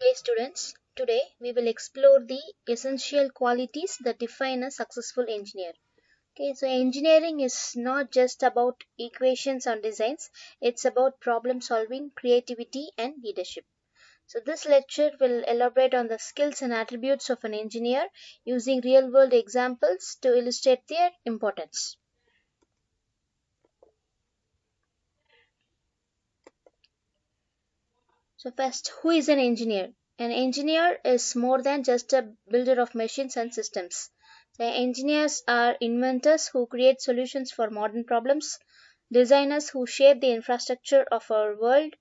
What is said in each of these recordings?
Day students. Today we will explore the essential qualities that define a successful engineer. Okay, so engineering is not just about equations and designs, it's about problem solving, creativity and leadership. So this lecture will elaborate on the skills and attributes of an engineer using real world examples to illustrate their importance. So first, who is an engineer? An engineer is more than just a builder of machines and systems. The engineers are inventors who create solutions for modern problems, designers who shape the infrastructure of our world,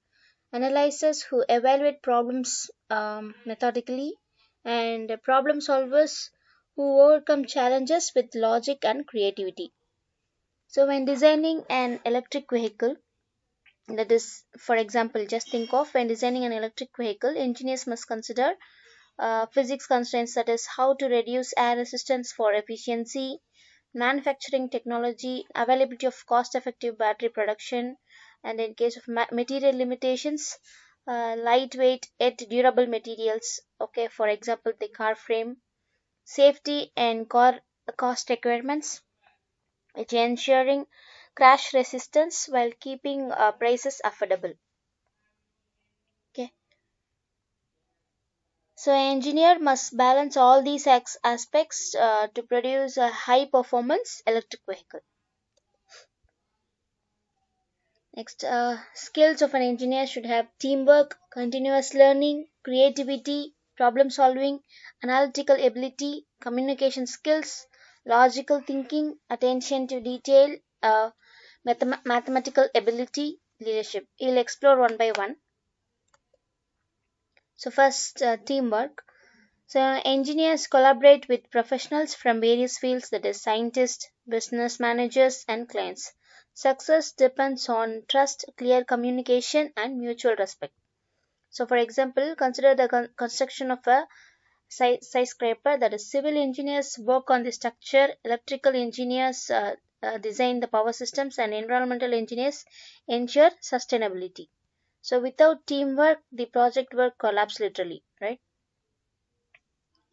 analyzers who evaluate problems um, methodically, and problem solvers who overcome challenges with logic and creativity. So when designing an electric vehicle, that is for example just think of when designing an electric vehicle engineers must consider uh, physics constraints that is how to reduce air resistance for efficiency manufacturing technology availability of cost effective battery production and in case of ma material limitations uh, lightweight yet durable materials okay for example the car frame safety and car cost requirements which ensuring crash resistance while keeping uh, prices affordable. Okay. So engineer must balance all these aspects uh, to produce a high performance electric vehicle. Next, uh, skills of an engineer should have teamwork, continuous learning, creativity, problem solving, analytical ability, communication skills, logical thinking, attention to detail, uh, mathematical ability, leadership. We'll explore one by one. So first, uh, teamwork. So engineers collaborate with professionals from various fields that is scientists, business managers and clients. Success depends on trust, clear communication and mutual respect. So for example, consider the con construction of a skyscraper that is civil engineers work on the structure, electrical engineers uh, uh, design the power systems and environmental engineers ensure sustainability. So without teamwork, the project work collapse literally, right?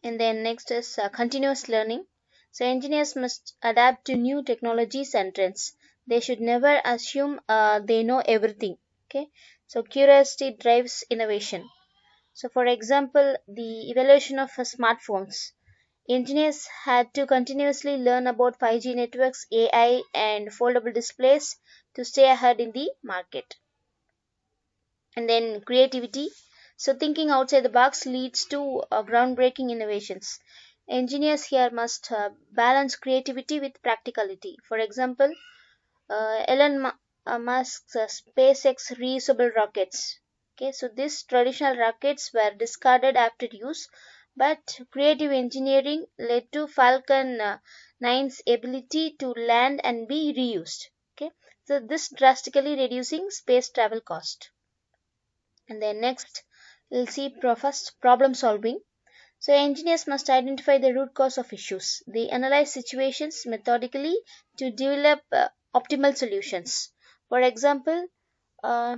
And then next is uh, continuous learning. So engineers must adapt to new technologies and trends. They should never assume uh, they know everything. Okay. So curiosity drives innovation. So for example, the evolution of smartphones. Engineers had to continuously learn about 5G networks, AI, and foldable displays to stay ahead in the market. And then creativity. So thinking outside the box leads to uh, groundbreaking innovations. Engineers here must uh, balance creativity with practicality. For example, uh, Elon uh, Musk's uh, SpaceX reusable rockets. Okay, so these traditional rockets were discarded after use but creative engineering led to Falcon 9's uh, ability to land and be reused. Okay, so this drastically reducing space travel cost. And then next, we'll see first problem solving. So engineers must identify the root cause of issues. They analyze situations methodically to develop uh, optimal solutions. For example, uh,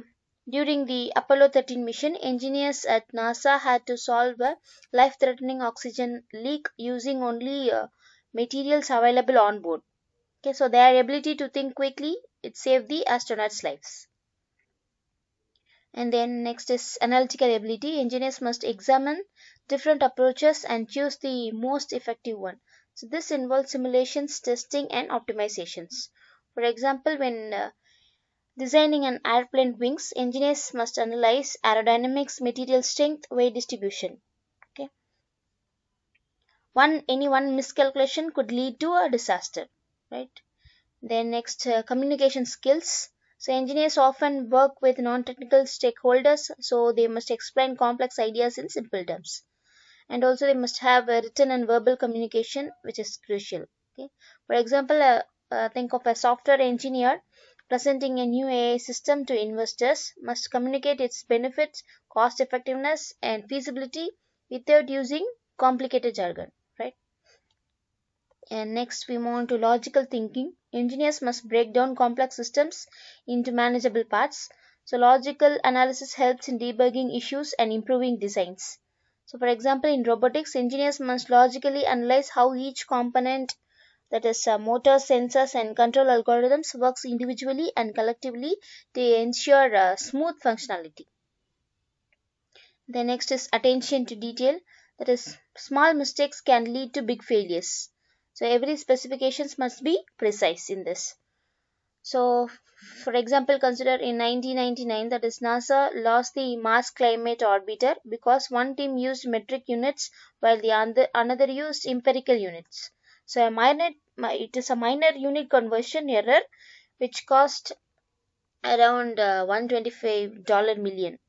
during the Apollo 13 mission, engineers at NASA had to solve a life-threatening oxygen leak using only uh, materials available on board. Okay, so their ability to think quickly, it saved the astronauts' lives. And then next is analytical ability. Engineers must examine different approaches and choose the most effective one. So this involves simulations, testing and optimizations. For example, when uh, Designing an airplane wings, engineers must analyze aerodynamics, material strength, weight distribution. Okay. One any one miscalculation could lead to a disaster, right? Then next, uh, communication skills. So engineers often work with non-technical stakeholders, so they must explain complex ideas in simple terms. And also they must have a written and verbal communication, which is crucial. Okay. For example, uh, uh, think of a software engineer presenting a new AI system to investors must communicate its benefits, cost effectiveness, and feasibility without using complicated jargon, right? And next we move on to logical thinking. Engineers must break down complex systems into manageable parts. So logical analysis helps in debugging issues and improving designs. So for example, in robotics, engineers must logically analyze how each component that is uh, motor sensors and control algorithms works individually and collectively to ensure uh, smooth functionality. The next is attention to detail. That is, small mistakes can lead to big failures. So every specifications must be precise in this. So for example, consider in 1999 that is NASA lost the Mars Climate Orbiter because one team used metric units while the other, another used empirical units. So a minor, it is a minor unit conversion error which cost around uh, 125 million.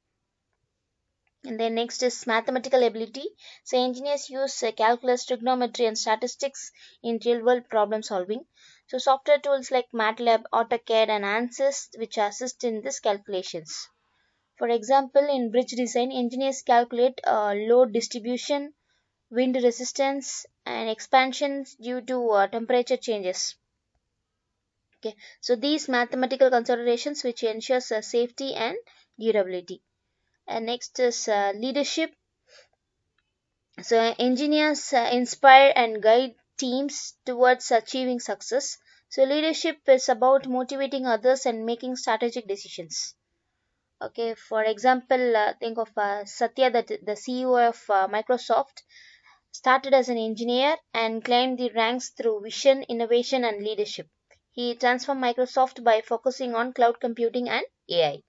And then next is mathematical ability. So engineers use uh, calculus, trigonometry and statistics in real world problem solving. So software tools like MATLAB, AutoCAD and ANSYS which assist in these calculations. For example, in bridge design, engineers calculate uh, load distribution, wind resistance and expansions due to uh, temperature changes. Okay, so these mathematical considerations which ensures uh, safety and durability. And next is uh, leadership. So engineers uh, inspire and guide teams towards achieving success. So leadership is about motivating others and making strategic decisions. Okay, for example, uh, think of uh, Satya, the, the CEO of Microsoft, started as an engineer and climbed the ranks through vision, innovation, and leadership. He transformed Microsoft by focusing on cloud computing and AI.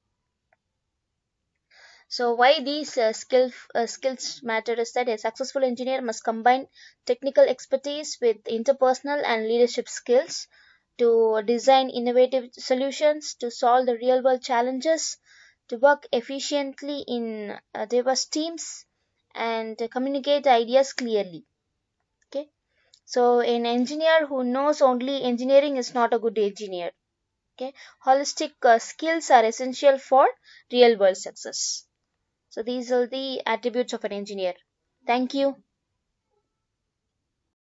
So why these uh, skill, uh, skills matter is that a successful engineer must combine technical expertise with interpersonal and leadership skills to design innovative solutions, to solve the real world challenges, to work efficiently in uh, diverse teams, and communicate ideas clearly. Okay, so an engineer who knows only engineering is not a good engineer. Okay, holistic uh, skills are essential for real world success. So these are the attributes of an engineer. Thank you.